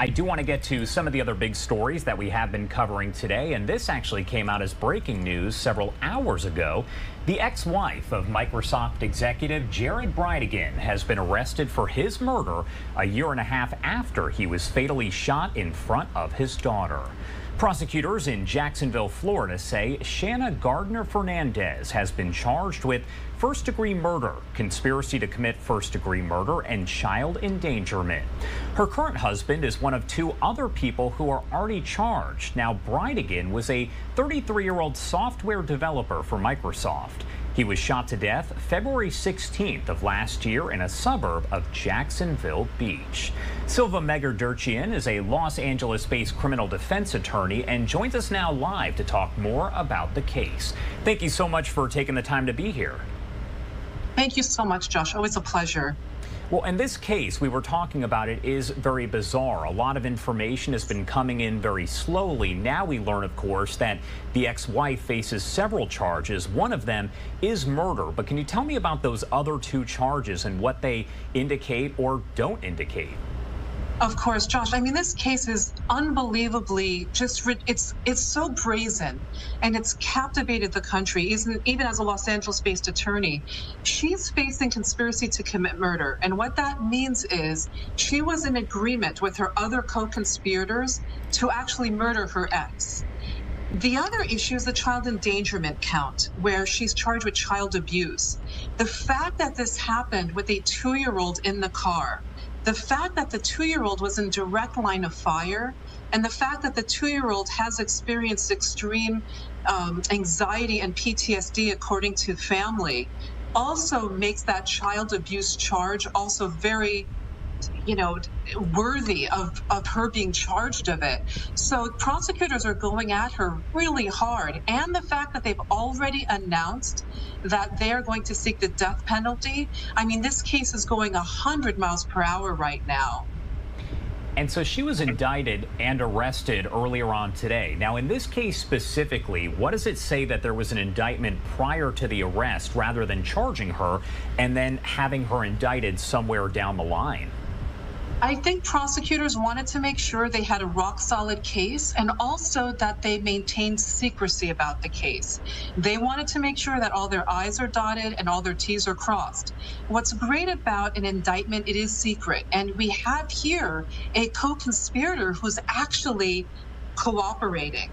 I do want to get to some of the other big stories that we have been covering today, and this actually came out as breaking news several hours ago. The ex-wife of Microsoft executive Jared Bridegan has been arrested for his murder a year and a half after he was fatally shot in front of his daughter. Prosecutors in Jacksonville, Florida say Shanna Gardner Fernandez has been charged with first degree murder, conspiracy to commit first degree murder, and child endangerment. Her current husband is one of two other people who are already charged. Now, Bridegan was a 33 year old software developer for Microsoft. He was shot to death February 16th of last year in a suburb of Jacksonville Beach. Silva Megerditchian is a Los Angeles-based criminal defense attorney and joins us now live to talk more about the case. Thank you so much for taking the time to be here. Thank you so much, Josh. Always a pleasure. Well, in this case, we were talking about it, is very bizarre. A lot of information has been coming in very slowly. Now we learn, of course, that the ex-wife faces several charges. One of them is murder. But can you tell me about those other two charges and what they indicate or don't indicate? Of course, Josh. I mean, this case is unbelievably just, it's it's so brazen and it's captivated the country, even, even as a Los Angeles based attorney. She's facing conspiracy to commit murder. And what that means is she was in agreement with her other co conspirators to actually murder her ex. The other issue is the child endangerment count, where she's charged with child abuse. The fact that this happened with a two year old in the car the fact that the two year old was in direct line of fire and the fact that the two year old has experienced extreme um, anxiety and PTSD, according to family, also makes that child abuse charge also very you know, worthy of, of her being charged of it. So prosecutors are going at her really hard. And the fact that they've already announced that they're going to seek the death penalty. I mean, this case is going 100 miles per hour right now. And so she was indicted and arrested earlier on today. Now, in this case specifically, what does it say that there was an indictment prior to the arrest rather than charging her and then having her indicted somewhere down the line? I think prosecutors wanted to make sure they had a rock solid case and also that they maintained secrecy about the case. They wanted to make sure that all their I's are dotted and all their T's are crossed. What's great about an indictment, it is secret. And we have here a co conspirator who's actually cooperating.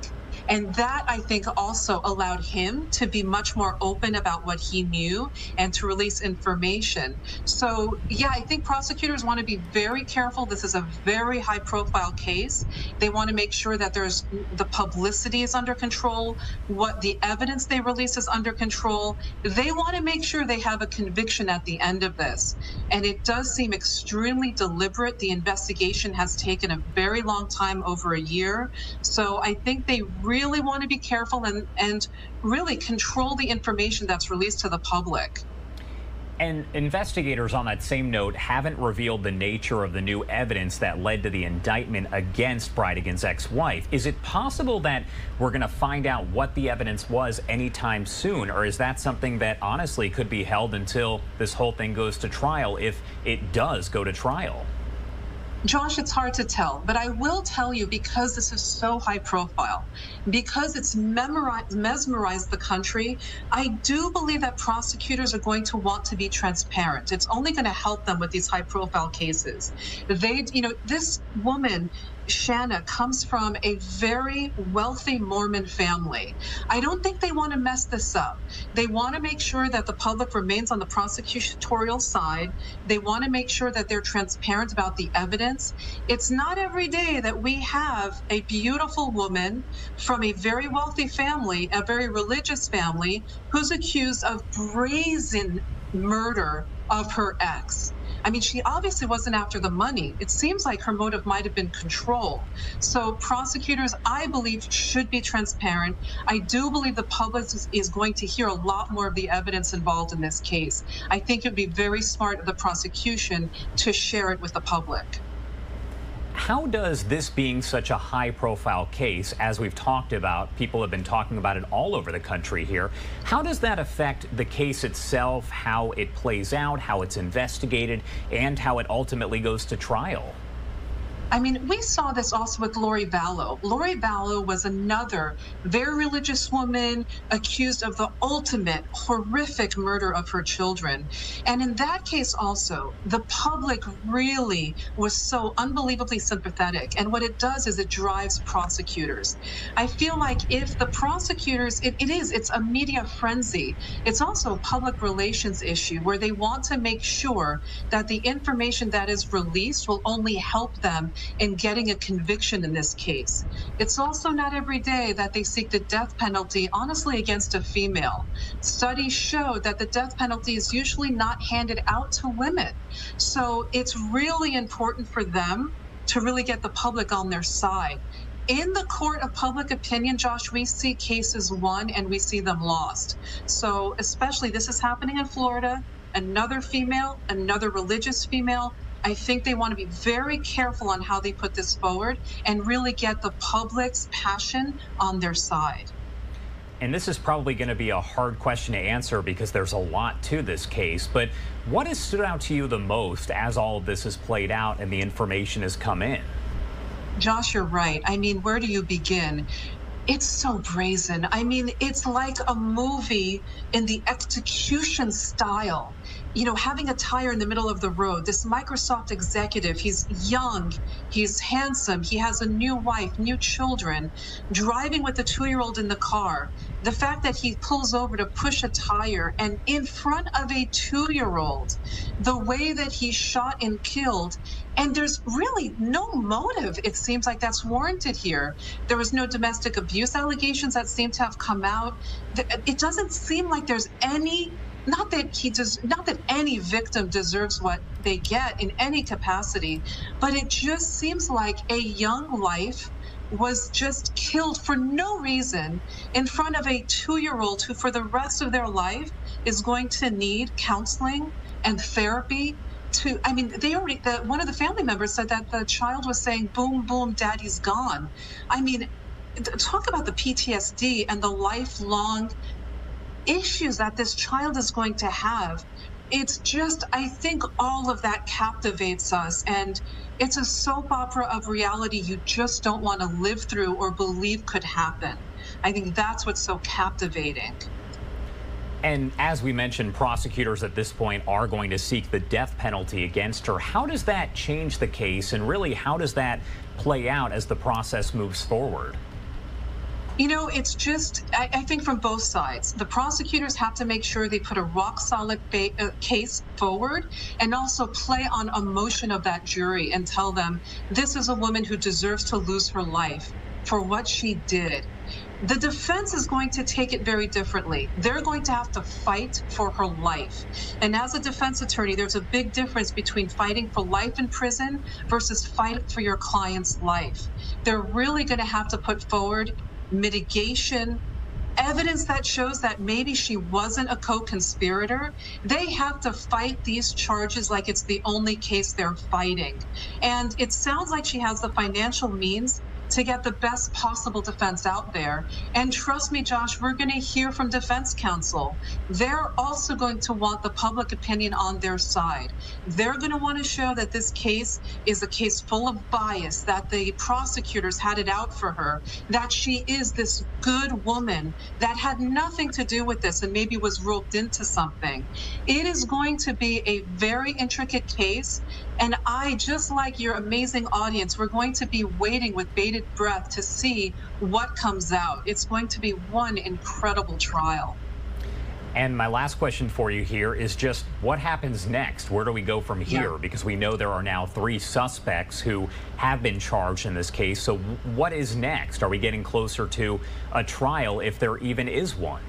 And that, I think, also allowed him to be much more open about what he knew and to release information. So, yeah, I think prosecutors want to be very careful. This is a very high profile case. They want to make sure that there's the publicity is under control, what the evidence they release is under control. They want to make sure they have a conviction at the end of this. And it does seem extremely deliberate. The investigation has taken a very long time, over a year. So I think they really really want to be careful and, and really control the information that's released to the public. And investigators on that same note haven't revealed the nature of the new evidence that led to the indictment against Bridegan's ex-wife. Is it possible that we're going to find out what the evidence was anytime soon, or is that something that honestly could be held until this whole thing goes to trial if it does go to trial? Josh, it's hard to tell, but I will tell you because this is so high profile, because it's mesmerized the country, I do believe that prosecutors are going to want to be transparent. It's only going to help them with these high profile cases. They, you know, this woman Shanna comes from a very wealthy Mormon family. I don't think they want to mess this up. They want to make sure that the public remains on the prosecutorial side. They want to make sure that they're transparent about the evidence. It's not every day that we have a beautiful woman from a very wealthy family, a very religious family, who's accused of brazen murder of her ex. I mean, she obviously wasn't after the money. It seems like her motive might have been control. So prosecutors, I believe, should be transparent. I do believe the public is going to hear a lot more of the evidence involved in this case. I think it would be very smart of the prosecution to share it with the public. How does this being such a high profile case, as we've talked about, people have been talking about it all over the country here, how does that affect the case itself, how it plays out, how it's investigated, and how it ultimately goes to trial? I mean, we saw this also with Lori Vallow. Lori Vallow was another very religious woman accused of the ultimate horrific murder of her children. And in that case, also, the public really was so unbelievably sympathetic. And what it does is it drives prosecutors. I feel like if the prosecutors, it, it is, it's a media frenzy. It's also a public relations issue where they want to make sure that the information that is released will only help them in getting a conviction in this case. It's also not every day that they seek the death penalty, honestly, against a female. Studies show that the death penalty is usually not handed out to women. So it's really important for them to really get the public on their side. In the court of public opinion, Josh, we see cases won and we see them lost. So, especially this is happening in Florida. Another female, another religious female, I think they want to be very careful on how they put this forward and really get the public's passion on their side. And this is probably going to be a hard question to answer because there's a lot to this case. But what has stood out to you the most as all of this has played out and the information has come in? Josh, you're right. I mean, where do you begin? It's so brazen. I mean, it's like a movie in the execution style you know, having a tire in the middle of the road. This Microsoft executive, he's young, he's handsome, he has a new wife, new children, driving with a two year old in the car. The fact that he pulls over to push a tire and in front of a two year old, the way that he shot and killed, and there's really no motive, it seems like that's warranted here. There was no domestic abuse allegations that seem to have come out. It doesn't seem like there's any not that he does not that any victim deserves what they get in any capacity but it just seems like a young life was just killed for no reason in front of a two-year-old who for the rest of their life is going to need counseling and therapy to i mean they already the, one of the family members said that the child was saying boom boom daddy's gone. I mean talk about the ptsd and the lifelong issues that this child is going to have. It's just, I think all of that captivates us. And it's a soap opera of reality you just don't want to live through or believe could happen. I think that's what's so captivating. And as we mentioned, prosecutors at this point are going to seek the death penalty against her. How does that change the case? And really, how does that play out as the process moves forward? You know, it's just, I, I, think from both sides, the prosecutors have to make sure they put a rock solid ba- uh, case forward and also play on emotion of that jury and tell them this is a woman who deserves to lose her life for what she did. The defense is going to take it very differently. They're going to have to fight for her life. And as a defense attorney, there's a big difference between fighting for life in prison versus fight for your client's life. They're really going to have to put forward mitigation, evidence that shows that maybe she wasn't a co conspirator, they have to fight these charges like it's the only case they're fighting. And it sounds like she has the financial means to get the best possible defense out there. And trust me, Josh, we're going to hear from defense counsel. They're also going to want the public opinion on their side. They're going to want to show that this case is a case full of bias, that the prosecutors had it out for her, that she is this good woman that had nothing to do with this and maybe was roped into something. It is going to be a very intricate case. And I, just like your amazing audience, we're going to be waiting with bated breath to see what comes out. It's going to be one incredible trial. And my last question for you here is just what happens next? Where do we go from here? Yeah. Because we know there are now three suspects who have been charged in this case. So what is next? Are we getting closer to a trial if there even is one?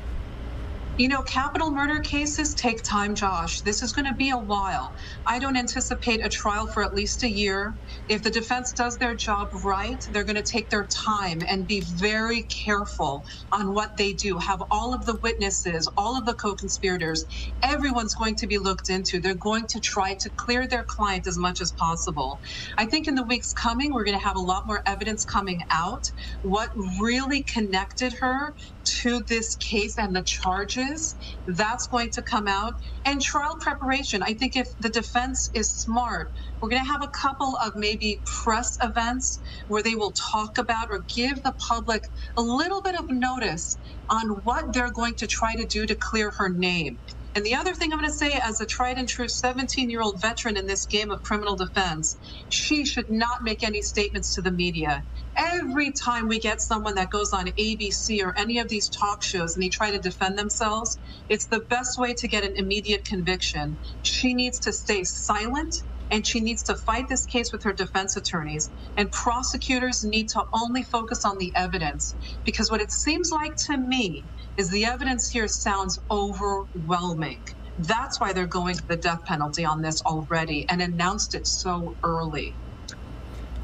You know, capital murder cases take time, Josh. This is going to be a while. I don't anticipate a trial for at least a year. If the defense does their job right, they're going to take their time and be very careful on what they do. Have all of the witnesses, all of the co conspirators, everyone's going to be looked into. They're going to try to clear their client as much as possible. I think in the weeks coming, we're going to have a lot more evidence coming out. What really connected her to this case and the charges is, that's going to come out. And trial preparation, I think if the defense is smart, we're going to have a couple of maybe press events where they will talk about or give the public a little bit of notice on what they're going to try to do to clear her name. And the other thing I'm going to say, as a tried and true 17 year old veteran in this game of criminal defense, she should not make any statements to the media. Every time we get someone that goes on ABC or any of these talk shows and they try to defend themselves, it's the best way to get an immediate conviction. She needs to stay silent and she needs to fight this case with her defense attorneys. And prosecutors need to only focus on the evidence because what it seems like to me is the evidence here sounds overwhelming. That's why they're going to the death penalty on this already and announced it so early.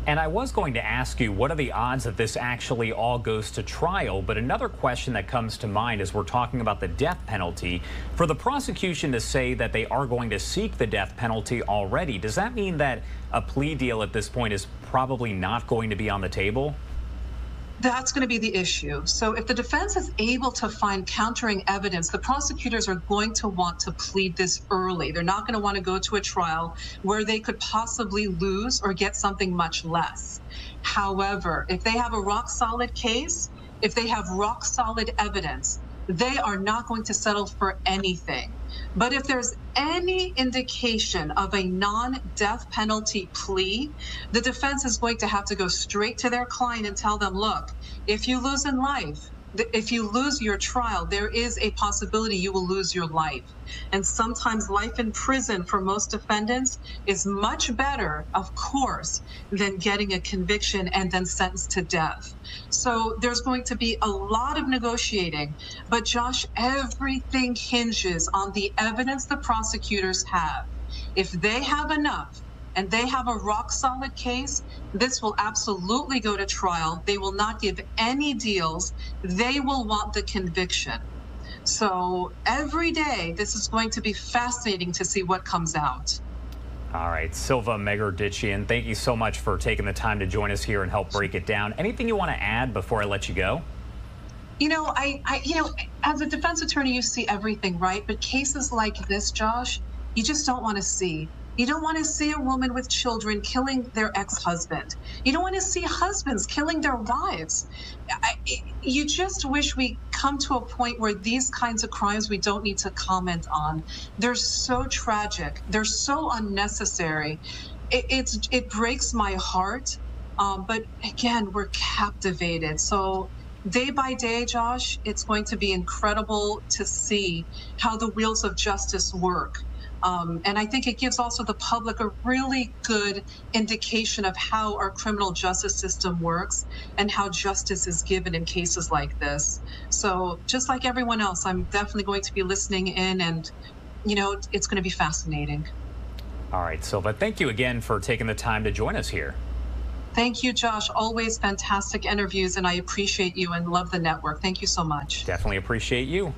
And I was going to ask you, what are the odds that this actually all goes to trial? But another question that comes to mind as we're talking about the death penalty, for the prosecution to say that they are going to seek the death penalty already, does that mean that a plea deal at this point is probably not going to be on the table? That's going to be the issue. So, if the defense is able to find countering evidence, the prosecutors are going to want to plead this early. They're not going to want to go to a trial where they could possibly lose or get something much less. However, if they have a rock solid case, if they have rock solid evidence, they are not going to settle for anything. But if there's any indication of a non death penalty plea, the defense is going to have to go straight to their client and tell them, look, if you lose in life, if you lose your trial, there is a possibility you will lose your life. And sometimes life in prison for most defendants is much better, of course, than getting a conviction and then sentenced to death. So there's going to be a lot of negotiating. But Josh, everything hinges on the evidence the prosecutors have. If they have enough, and they have a rock solid case, this will absolutely go to trial. They will not give any deals. They will want the conviction. So every day, this is going to be fascinating to see what comes out. All right, Silva Megerditchian, thank you so much for taking the time to join us here and help break it down. Anything you want to add before I let you go? You know, I, I, you know, as a defense attorney, you see everything, right? But cases like this, Josh, you just don't want to see. You don't want to see a woman with children killing their ex husband. You don't want to see husbands killing their wives. I, you just wish we come to a point where these kinds of crimes we don't need to comment on. They're so tragic, they're so unnecessary. It, it's, it breaks my heart. Um, but again, we're captivated. So, day by day, Josh, it's going to be incredible to see how the wheels of justice work. Um, and I think it gives also the public a really good indication of how our criminal justice system works and how justice is given in cases like this. So, just like everyone else, I'm definitely going to be listening in, and, you know, it's going to be fascinating. All right, Silva, thank you again for taking the time to join us here. Thank you, Josh. Always fantastic interviews, and I appreciate you and love the network. Thank you so much. Definitely appreciate you.